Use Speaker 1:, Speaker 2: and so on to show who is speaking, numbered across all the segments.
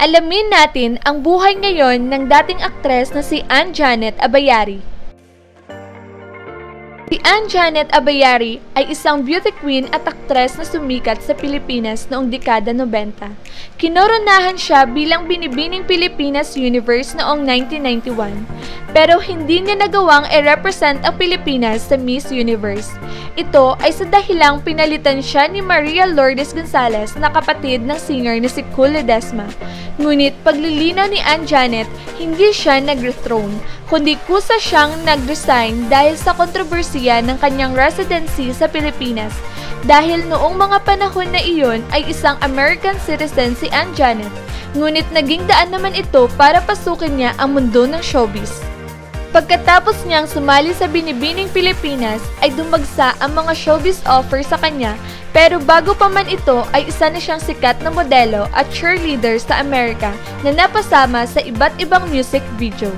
Speaker 1: Alamin natin ang buhay ngayon ng dating aktres na si Ann Janet Abayari. Si Ann Janet Abayari ay isang beauty queen at aktres na sumikat sa Pilipinas noong dekada 90. Kinoronahan siya bilang Binibining Pilipinas Universe noong 1991, pero hindi niya nagawang i-represent ang Pilipinas sa Miss Universe. Ito ay sa dahilang pinalitan siya ni Maria Lourdes Gonzalez na kapatid ng singer na si Cool Ledesma. Ngunit paglilinaw ni Ann Janet, hindi siya nag-rethrone, kundi kusa siyang nag-resign dahil sa kontrobersiya ng kanyang residency sa Pilipinas. Dahil noong mga panahon na iyon ay isang American citizen si Ann Janet, ngunit naging daan naman ito para pasukin niya ang mundo ng showbiz. Pagkatapos niyang sumali sa Binibining Pilipinas ay dumagsa ang mga showbiz offer sa kanya pero bago pa man ito ay isa na siyang sikat na modelo at cheerleader sa Amerika na napasama sa iba't ibang music video.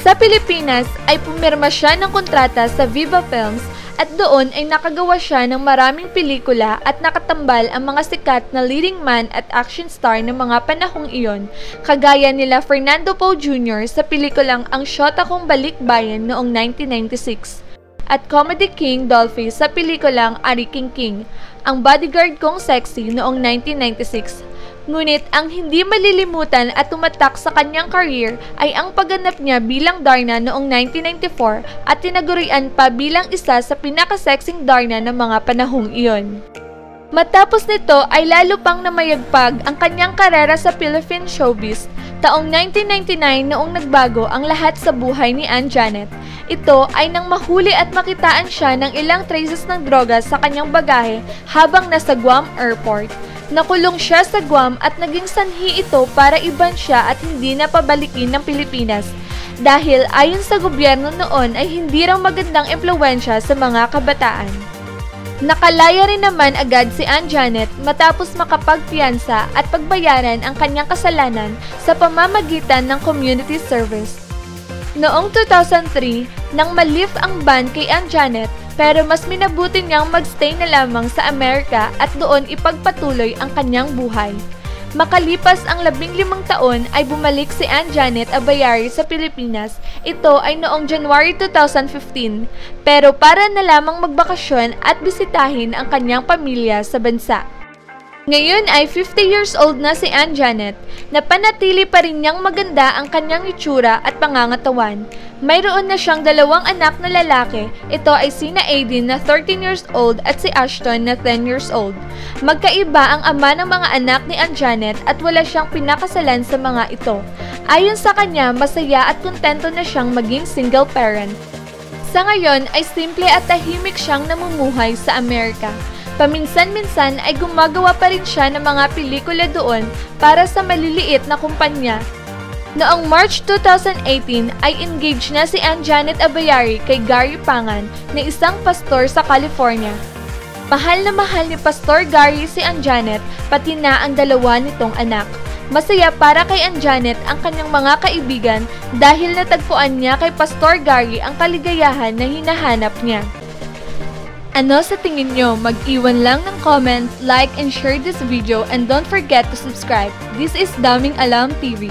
Speaker 1: Sa Pilipinas ay pumirma siya ng kontrata sa Viva Films at doon ay nakagawa siya ng maraming pelikula at nakatambal ang mga sikat na leading man at action star ng mga panahong iyon, kagaya nila Fernando Poe Jr. sa pelikulang Ang Shota Kong Balikbayan noong 1996 at Comedy King Dolphy sa pelikulang Ari King King, ang bodyguard kong sexy noong 1996 Ngunit ang hindi malilimutan at tumatak sa kanyang career ay ang pagganap niya bilang Darna noong 1994 at tinagurian pa bilang isa sa pinakasexing Darna ng mga panahong iyon. Matapos nito ay lalo pang namayagpag ang kanyang karera sa Philippine showbiz. Taong 1999 noong nagbago ang lahat sa buhay ni Ann Janet. Ito ay nang mahuli at makitaan siya ng ilang traces ng droga sa kanyang bagahe habang nasa Guam Airport. Nakulong siya sa Guam at naging sanhi ito para iban siya at hindi na pabalikin ng Pilipinas dahil ayon sa gobyerno noon ay hindi raw magandang impluensya sa mga kabataan. Nakalaya rin naman agad si Ann Janet matapos makapagpiyansa at pagbayaran ang kanyang kasalanan sa pamamagitan ng community service. Noong 2003, nang malift ang ban kay Ann Janet, pero mas minabuti niyang magstay na lamang sa Amerika at doon ipagpatuloy ang kanyang buhay. Makalipas ang labing limang taon ay bumalik si Ann Janet Abayari sa Pilipinas. Ito ay noong January 2015, pero para na lamang magbakasyon at bisitahin ang kanyang pamilya sa bansa. Ngayon ay 50 years old na si Ann Janet, na panatili pa rin niyang maganda ang kanyang itsura at pangangatawan. Mayroon na siyang dalawang anak na lalaki, ito ay sina Aiden na 13 years old at si Ashton na 10 years old. Magkaiba ang ama ng mga anak ni Ann Janet at wala siyang pinakasalan sa mga ito. Ayon sa kanya, masaya at kontento na siyang maging single parent. Sa ngayon ay simple at tahimik siyang namumuhay sa Amerika. Paminsan-minsan ay gumagawa pa rin siya ng mga pelikula doon para sa maliliit na kumpanya. Noong March 2018 ay engaged na si Ann Janet Abayari kay Gary Pangan na isang pastor sa California. Mahal na mahal ni Pastor Gary si Ann Janet pati na ang dalawa nitong anak. Masaya para kay Ann Janet ang kanyang mga kaibigan dahil natagpuan niya kay Pastor Gary ang kaligayahan na hinahanap niya. Ano sa tingin nyo? Mag-iwan lang ng comment, like, and share this video and don't forget to subscribe. This is Daming Alam TV.